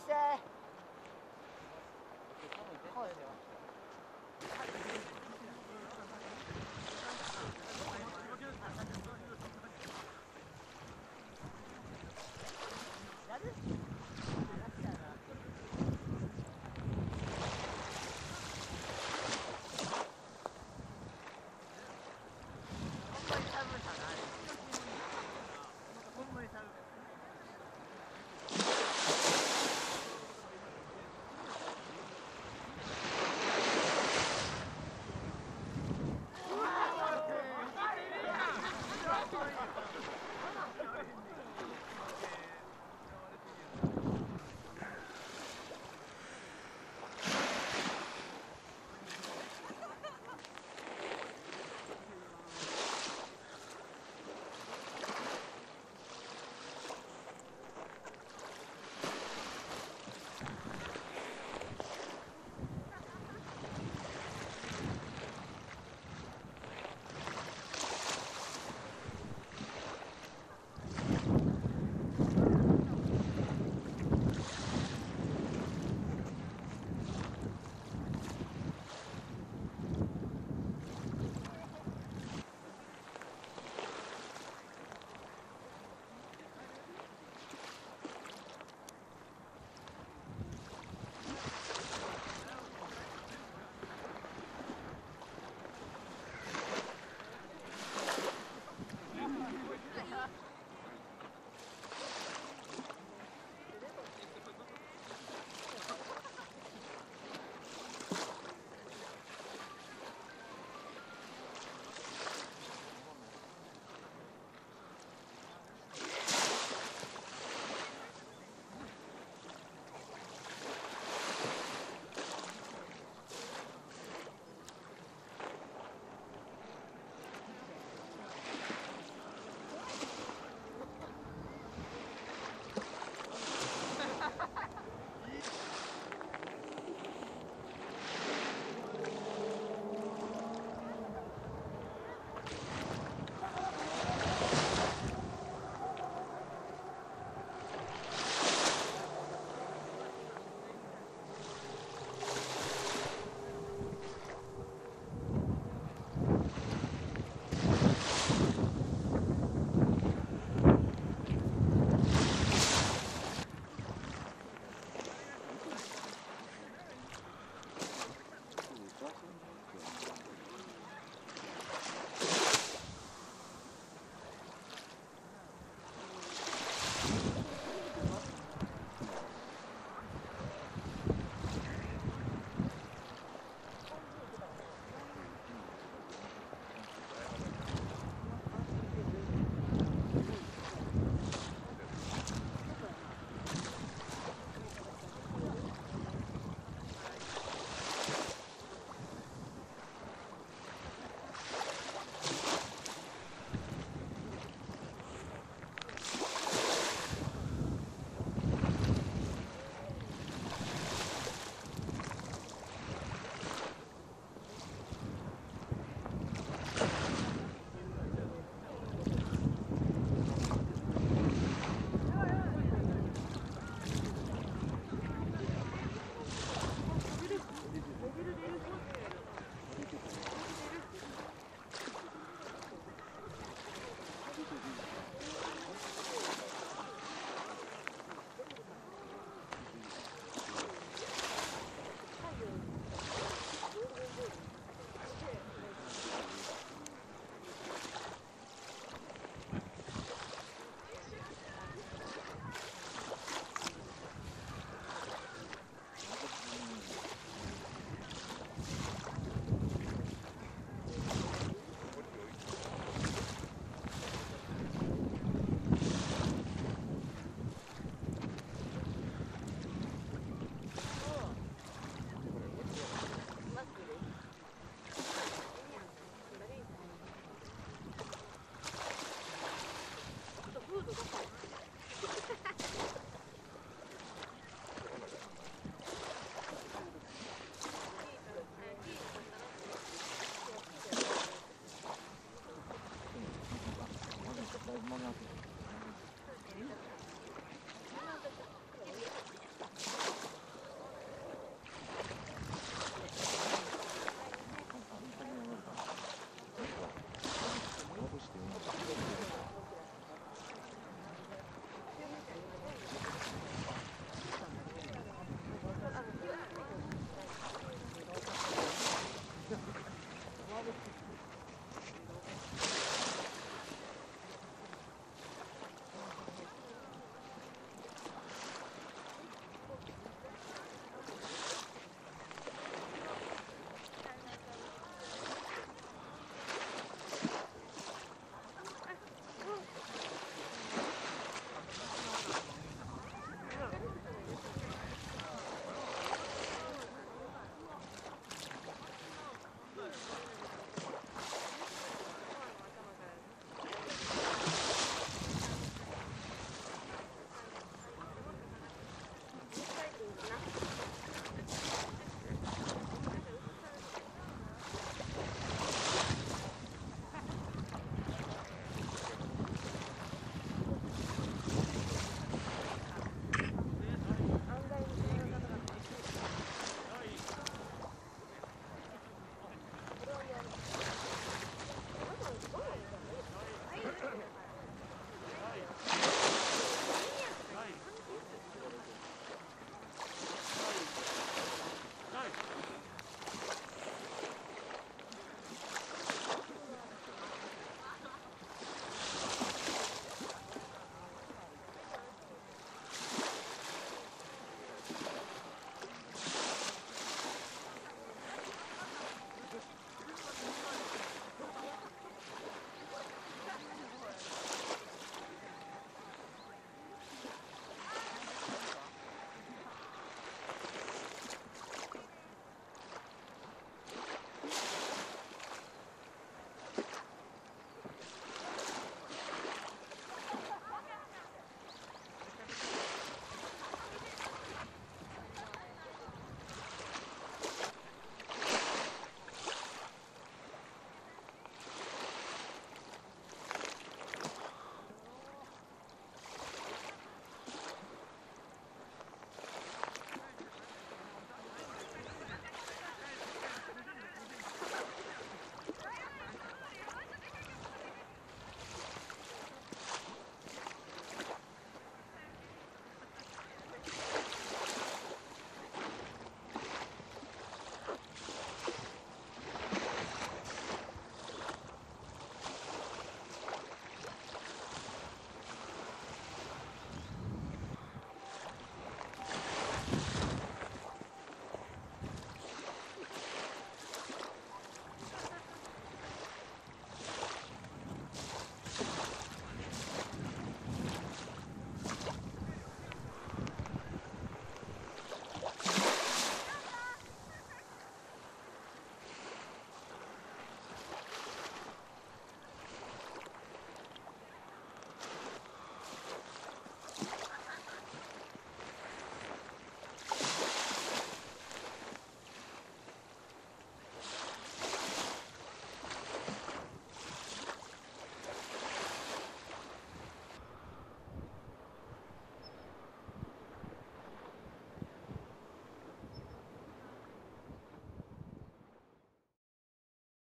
して。